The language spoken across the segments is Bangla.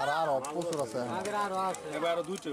আর আর প্রচুর আছে আগের আরও আছে। এবার আরও দুটো।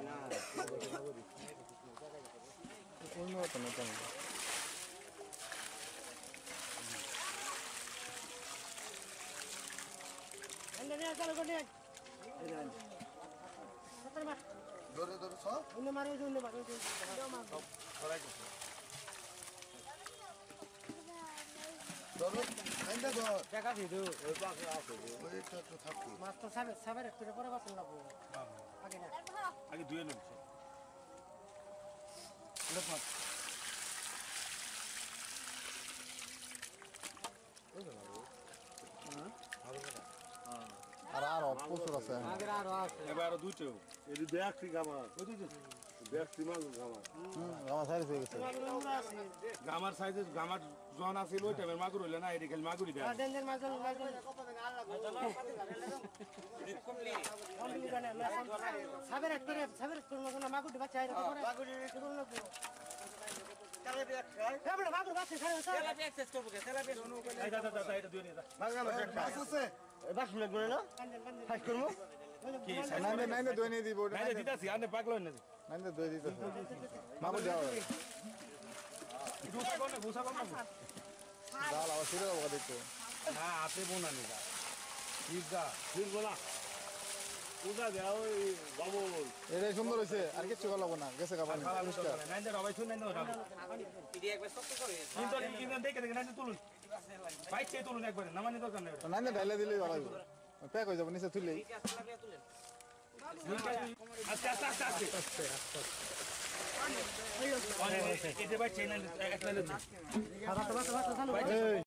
না। অন্য তো না তেমন ধরে ধরে সব? ধরো আইন্দা দেখা আছে ওইটা তো সাহেব সাহেবের একটু পরে বাসন লাগবো আগে না আগে ধুয়ে নেব আর আর প্রচুর আছে এবার আরও দুইটাও এটি দেখছি গামার দেখছি মানুষ গামার হুম সাইজ হয়ে গামার জন আছিল ওই টাইমের মাগুর হইলে না খালি মাগুরি দেয়। সাবের সাবের বাচ্চা মাগুটি একটু লাগবো হ্যাঁ মাগুর পাগল ডাল আবার ফিরে যাব দেখতে না হাতে বোনা নি যা। ঠিক না দেওয়া ওই বাবু। এটাই সুন্দর হয়েছে আর কিচ্ছু করা না গেছে কাপড় পরিষ্কার। নাই। দে রবাই শুন নাই দে কিন্তু কিন্তু দেখে দেখে নাই তুলুন। বাইক চেয়ে তুলুন একবারে নামানি দরকার নেই নাইনে ডাইলে দিলেই ভালো প্যাক হয়ে যাব নিচে তুললেই। আস্তে আস্তে আস্তে আস্তে। এটা বাইক চেয়ে নাই একটা এই।